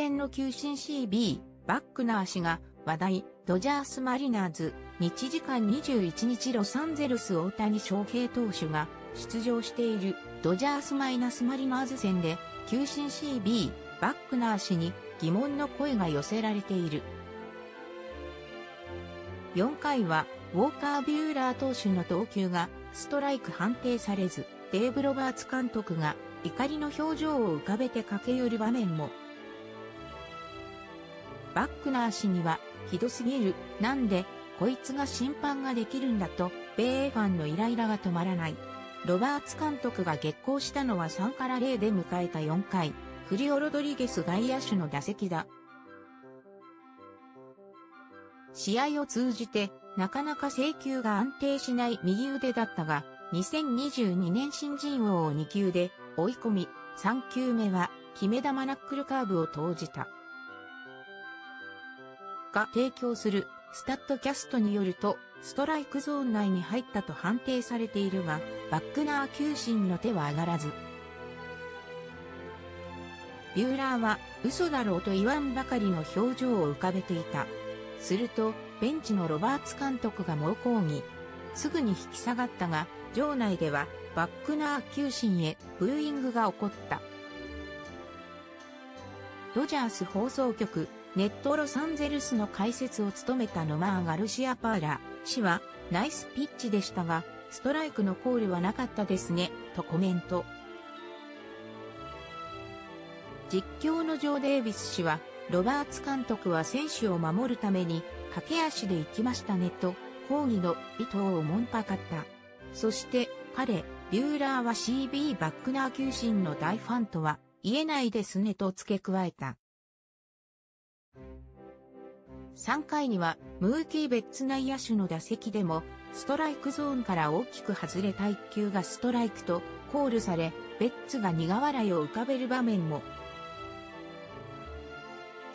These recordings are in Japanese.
戦の球審 CB、バックナー氏が話題、ドジャースマリナーズ、日時間21日ロサンゼルス大谷翔平投手が出場しているドジャースマイナスマリナーズ戦で、球審 CB、バックナー氏に疑問の声が寄せられている。4回は、ウォーカー・ビューラー投手の投球がストライク判定されず、デーブ・ロバーツ監督が怒りの表情を浮かべて駆け寄る場面も。バックナー氏には、ひどすぎる、なんで、こいつが審判ができるんだと、米英ファンのイライラが止まらない。ロバーツ監督が激高したのは3から0で迎えた4回、フリオ・ロドリゲス外野手の打席だ。試合を通じて、なかなか制球が安定しない右腕だったが、2022年新人王を2球で追い込み、3球目は決め球ナックルカーブを投じた。が提供するスタッドキャストによると、ストライクゾーン内に入ったと判定されているが、バックナー球審の手は上がらず。ビューラーは嘘だろうと言わんばかりの表情を浮かべていた。すると、ベンチのロバーツ監督が猛抗議。すぐに引き下がったが、場内ではバックナー球審へブーイングが起こった。ドジャース放送局、ネットロサンゼルスの解説を務めたノマー・ガルシア・パーラ氏は、ナイスピッチでしたが、ストライクのコールはなかったですね、とコメント。実況のジョー・デイビス氏は、ロバーツ監督は選手を守るために駆け足で行きましたねと抗議の意図をもんぱかった。そして彼、ビューラーは CB バックナー球審の大ファンとは言えないですねと付け加えた。3回にはムーキー・ベッツ内野手の打席でもストライクゾーンから大きく外れた一球がストライクとコールされ、ベッツが苦笑いを浮かべる場面も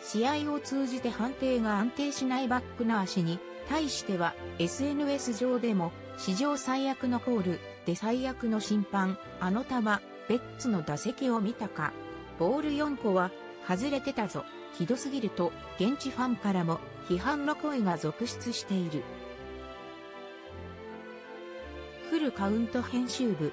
試合を通じて判定が安定しないバックナー氏に対しては SNS 上でも史上最悪のコールで最悪の審判、あの球、ベッツの打席を見たか。ボール4個は外れてたぞ。ひどすぎると現地ファンからも批判の声が続出している。フルカウント編集部